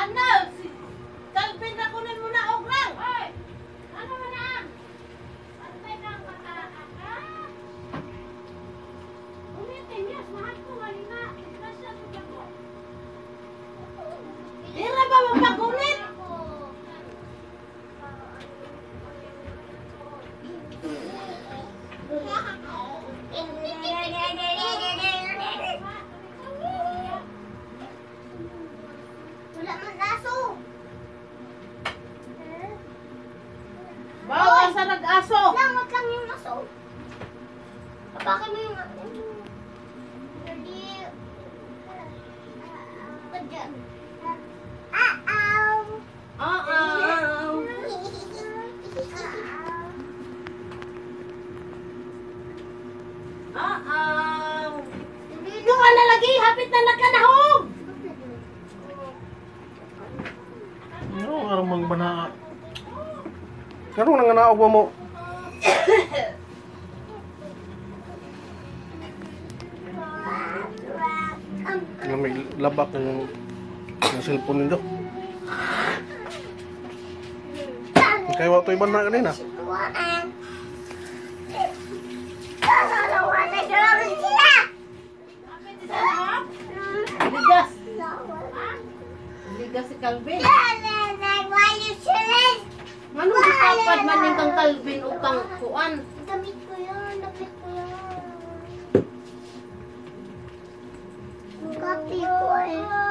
I know. Aso. Lang, wag lang yung aso. Hapakin mo yung... Hindi... Wag dyan. Uh-oh. Uh-oh. Uh-oh. Yung ano lagi, hapit na nagkanahog. Karong nang naog mo. Nga may labak ng ng cellphone nindo. Kaya wa to iban na kanina. Ligas si Calvin. Alvin o kang kuan. Damit ko yan, damit ko yan. Kapi ko eh.